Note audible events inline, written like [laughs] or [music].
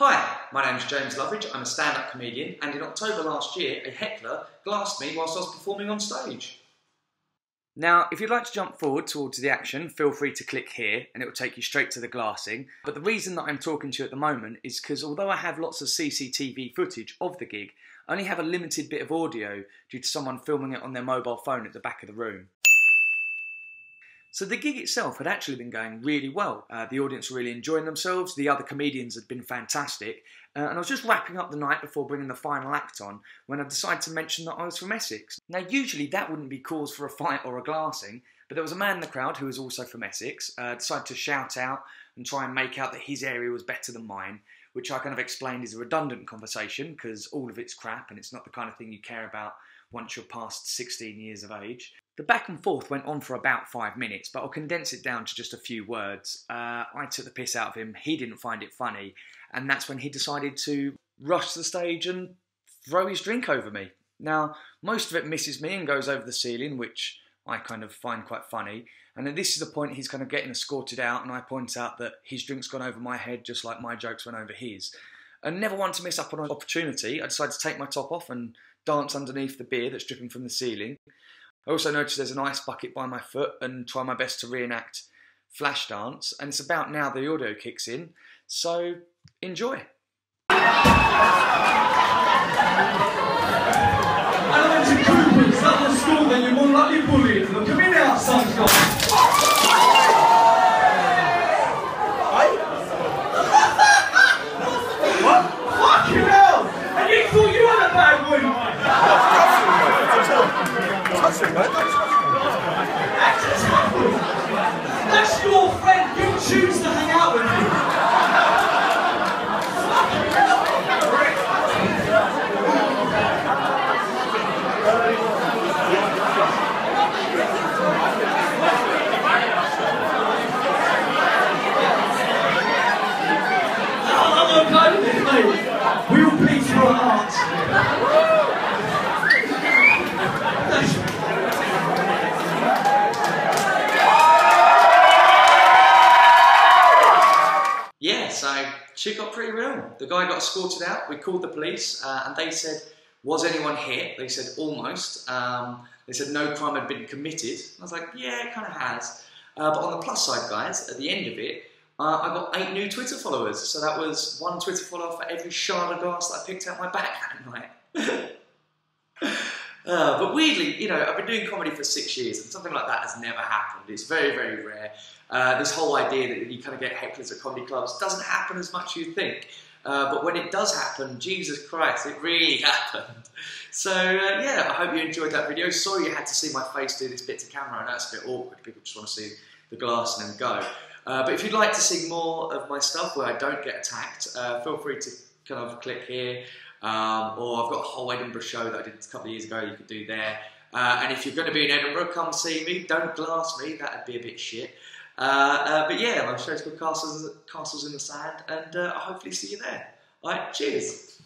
Hi, my name is James Loveridge. I'm a stand-up comedian, and in October last year, a heckler glassed me whilst I was performing on stage. Now, if you'd like to jump forward towards the action, feel free to click here and it will take you straight to the glassing. But the reason that I'm talking to you at the moment is because although I have lots of CCTV footage of the gig, I only have a limited bit of audio due to someone filming it on their mobile phone at the back of the room. So the gig itself had actually been going really well. Uh, the audience were really enjoying themselves. The other comedians had been fantastic. Uh, and I was just wrapping up the night before bringing the final act on when I decided to mention that I was from Essex. Now, usually that wouldn't be cause for a fight or a glassing, but there was a man in the crowd who was also from Essex, uh, decided to shout out and try and make out that his area was better than mine, which I kind of explained is a redundant conversation because all of it's crap and it's not the kind of thing you care about once you're past 16 years of age. The back and forth went on for about five minutes, but I'll condense it down to just a few words. Uh, I took the piss out of him, he didn't find it funny, and that's when he decided to rush the stage and throw his drink over me. Now, most of it misses me and goes over the ceiling, which I kind of find quite funny. And then this is the point he's kind of getting escorted out, and I point out that his drink's gone over my head just like my jokes went over his. And never want to miss up on an opportunity, I decided to take my top off and dance underneath the beer that's dripping from the ceiling. I also noticed there's an ice bucket by my foot and try my best to reenact Flashdance. And it's about now the audio kicks in, so enjoy. To Cooper's, that was school, then you're more likely bullied. Look at me now, sunshine. What? Fucking hell! And you thought you had a bad week? That just happened. That's your friend. You choose to hang out with him. I'm okay with it, mate. We will please your hearts. Yeah, so she got pretty real. The guy got escorted out. We called the police, uh, and they said, "Was anyone hit?" They said, "Almost." Um, they said no crime had been committed. I was like, "Yeah, it kind of has." Uh, but on the plus side, guys, at the end of it, uh, I got eight new Twitter followers. So that was one Twitter follower for every shard of glass that I picked out my back that night. [laughs] Uh, but weirdly, you know, I've been doing comedy for six years, and something like that has never happened. It's very, very rare. Uh, this whole idea that you kind of get hecklers at comedy clubs doesn't happen as much as you think. Uh, but when it does happen, Jesus Christ, it really [laughs] happened. So uh, yeah, I hope you enjoyed that video. Sorry you had to see my face do this bit to camera. I know it's a bit awkward. People just want to see the glass and then go. Uh, but if you'd like to see more of my stuff where I don't get attacked, uh, feel free to kind of click here. Um, or I've got a whole Edinburgh show that I did a couple of years ago. You could do there. Uh, and if you're going to be in Edinburgh, come see me. Don't glass me. That'd be a bit shit. Uh, uh, but yeah, my show's called Castles, Castles in the Sand, and uh, I'll hopefully see you there. All right, cheers.